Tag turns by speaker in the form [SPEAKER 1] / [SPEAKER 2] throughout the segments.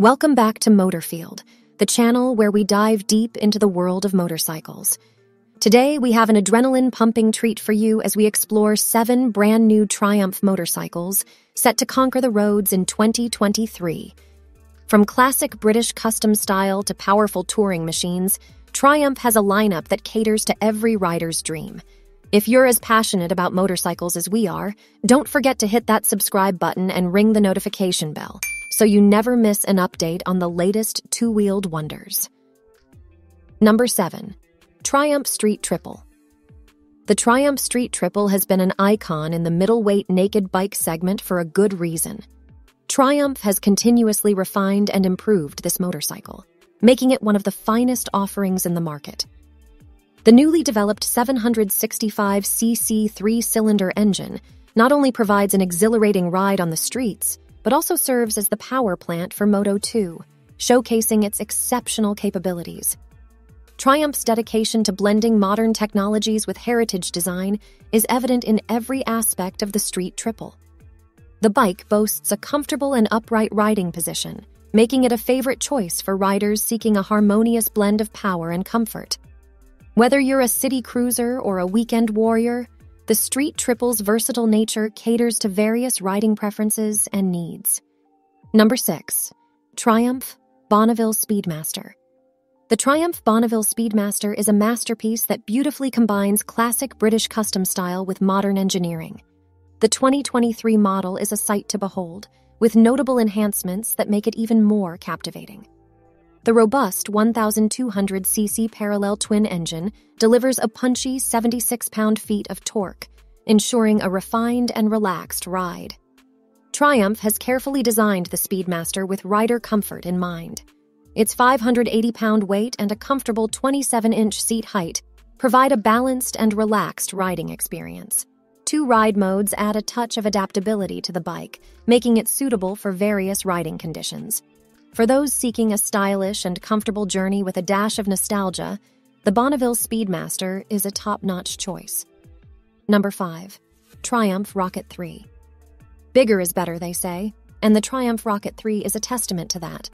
[SPEAKER 1] Welcome back to Motorfield, the channel where we dive deep into the world of motorcycles. Today, we have an adrenaline pumping treat for you as we explore seven brand new Triumph motorcycles set to conquer the roads in 2023. From classic British custom style to powerful touring machines, Triumph has a lineup that caters to every rider's dream. If you're as passionate about motorcycles as we are, don't forget to hit that subscribe button and ring the notification bell so you never miss an update on the latest two wheeled wonders. Number 7. Triumph Street Triple. The Triumph Street Triple has been an icon in the middleweight naked bike segment for a good reason. Triumph has continuously refined and improved this motorcycle, making it one of the finest offerings in the market. The newly developed 765cc three cylinder engine not only provides an exhilarating ride on the streets, but also serves as the power plant for Moto 2, showcasing its exceptional capabilities. Triumph's dedication to blending modern technologies with heritage design is evident in every aspect of the Street Triple. The bike boasts a comfortable and upright riding position, making it a favorite choice for riders seeking a harmonious blend of power and comfort. Whether you're a city cruiser or a weekend warrior, the Street Triple's versatile nature caters to various riding preferences and needs. Number 6. Triumph Bonneville Speedmaster. The Triumph Bonneville Speedmaster is a masterpiece that beautifully combines classic British custom style with modern engineering. The 2023 model is a sight to behold, with notable enhancements that make it even more captivating. The robust 1,200cc parallel twin engine delivers a punchy 76 pound feet of torque, ensuring a refined and relaxed ride. Triumph has carefully designed the Speedmaster with rider comfort in mind. Its 580 pound weight and a comfortable 27 inch seat height provide a balanced and relaxed riding experience. Two ride modes add a touch of adaptability to the bike, making it suitable for various riding conditions. For those seeking a stylish and comfortable journey with a dash of nostalgia, the Bonneville Speedmaster is a top notch choice. Number 5. Triumph Rocket 3. Bigger is better, they say, and the Triumph Rocket 3 is a testament to that.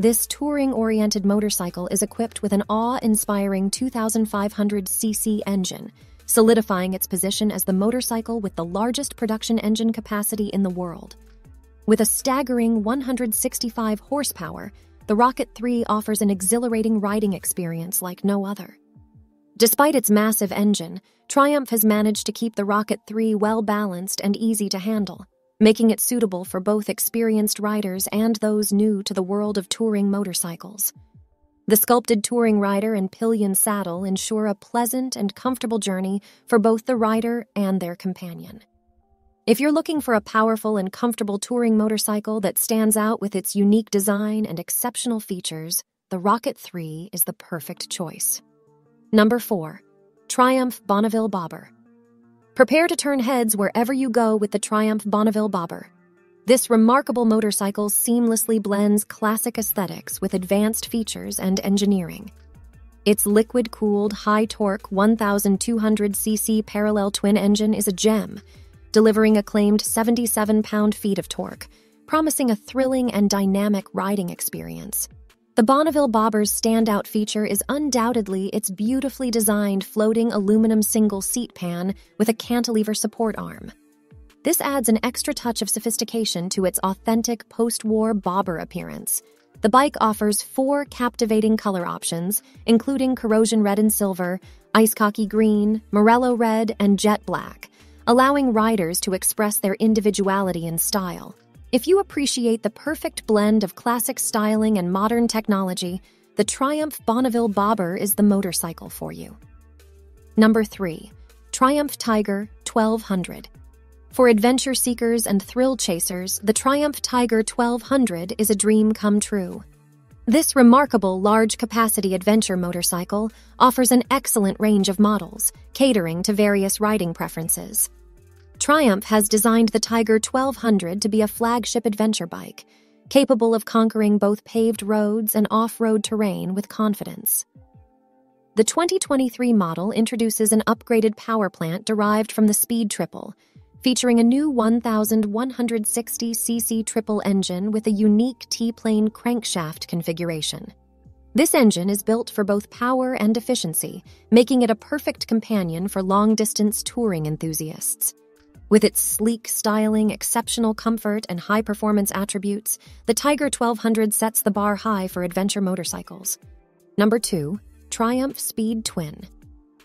[SPEAKER 1] This touring oriented motorcycle is equipped with an awe inspiring 2,500cc engine, solidifying its position as the motorcycle with the largest production engine capacity in the world. With a staggering 165 horsepower, the Rocket 3 offers an exhilarating riding experience like no other. Despite its massive engine, Triumph has managed to keep the Rocket 3 well balanced and easy to handle, making it suitable for both experienced riders and those new to the world of touring motorcycles. The sculpted touring rider and pillion saddle ensure a pleasant and comfortable journey for both the rider and their companion. If you're looking for a powerful and comfortable touring motorcycle that stands out with its unique design and exceptional features, the Rocket 3 is the perfect choice. Number 4. Triumph Bonneville Bobber. Prepare to turn heads wherever you go with the Triumph Bonneville Bobber. This remarkable motorcycle seamlessly blends classic aesthetics with advanced features and engineering. Its liquid cooled, high torque 1200cc parallel twin engine is a gem delivering a claimed 77 pound feet of torque, promising a thrilling and dynamic riding experience. The Bonneville Bobber's standout feature is undoubtedly its beautifully designed floating aluminum single seat pan with a cantilever support arm. This adds an extra touch of sophistication to its authentic post war bobber appearance. The bike offers four captivating color options, including Cordovan red and silver, ice khaki green, morello red, and jet black, allowing riders to express their individuality and style. If you appreciate the perfect blend of classic styling and modern technology, the Triumph Bonneville Bobber is the motorcycle for you. Number 3. Triumph Tiger 1200. For adventure seekers and thrill chasers, the Triumph Tiger 1200 is a dream come true. This remarkable large capacity adventure motorcycle offers an excellent range of models, catering to various riding preferences. Triumph has designed the Tiger 1200 to be a flagship adventure bike, capable of conquering both paved roads and off road terrain with confidence. The 2023 model introduces an upgraded power plant derived from the Speed Triple, featuring a new 1160cc triple engine with a unique T-plane crankshaft configuration. This engine is built for both power and efficiency, making it a perfect companion for long-distance touring enthusiasts. With its sleek styling, exceptional comfort, and high performance attributes, the Tiger 1200 sets the bar high for adventure motorcycles. Number 2. Triumph Speed Twin.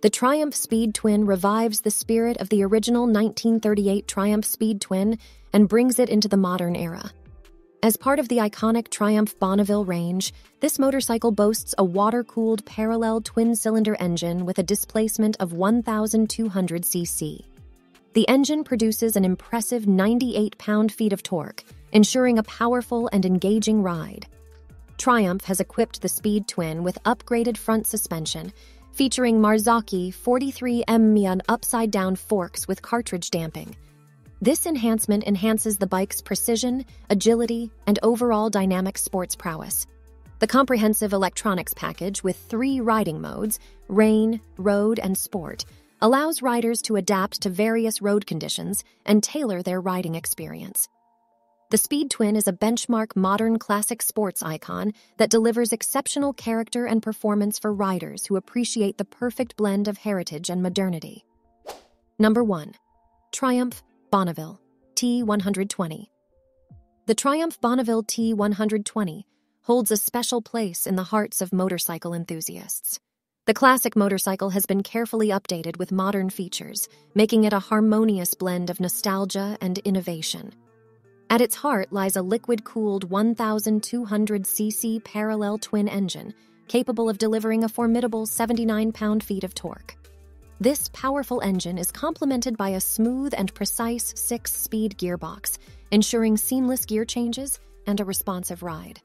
[SPEAKER 1] The Triumph Speed Twin revives the spirit of the original 1938 Triumph Speed Twin and brings it into the modern era. As part of the iconic Triumph Bonneville range, this motorcycle boasts a water cooled parallel twin cylinder engine with a displacement of 1,200 cc. The engine produces an impressive 98 pound feet of torque, ensuring a powerful and engaging ride. Triumph has equipped the Speed Twin with upgraded front suspension, featuring Marzocchi 43M Mian upside down forks with cartridge damping. This enhancement enhances the bike's precision, agility, and overall dynamic sports prowess. The comprehensive electronics package with three riding modes rain, road, and sport allows riders to adapt to various road conditions and tailor their riding experience. The Speed Twin is a benchmark modern classic sports icon that delivers exceptional character and performance for riders who appreciate the perfect blend of heritage and modernity. Number 1. Triumph Bonneville T120. The Triumph Bonneville T120 holds a special place in the hearts of motorcycle enthusiasts. The classic motorcycle has been carefully updated with modern features, making it a harmonious blend of nostalgia and innovation. At its heart lies a liquid cooled 1,200cc parallel twin engine, capable of delivering a formidable 79 pound feet of torque. This powerful engine is complemented by a smooth and precise six speed gearbox, ensuring seamless gear changes and a responsive ride.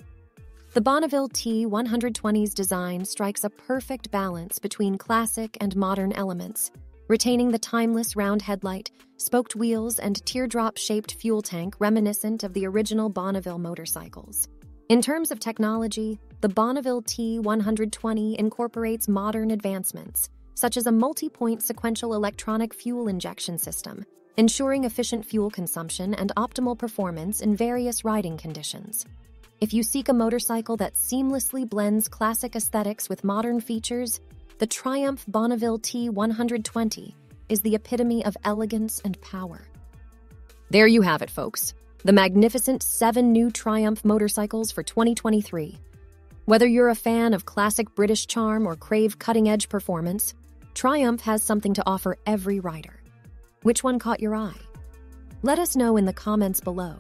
[SPEAKER 1] The Bonneville T120's design strikes a perfect balance between classic and modern elements, retaining the timeless round headlight, spoked wheels, and teardrop shaped fuel tank reminiscent of the original Bonneville motorcycles. In terms of technology, the Bonneville T120 incorporates modern advancements, such as a multi point sequential electronic fuel injection system, ensuring efficient fuel consumption and optimal performance in various riding conditions. If you seek a motorcycle that seamlessly blends classic aesthetics with modern features, the Triumph Bonneville T120 is the epitome of elegance and power. There you have it, folks. The magnificent seven new Triumph motorcycles for 2023. Whether you're a fan of classic British charm or crave cutting edge performance, Triumph has something to offer every rider. Which one caught your eye? Let us know in the comments below.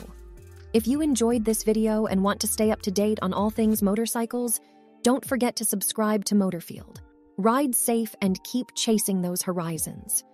[SPEAKER 1] If you enjoyed this video and want to stay up to date on all things motorcycles, don't forget to subscribe to Motorfield. Ride safe and keep chasing those horizons.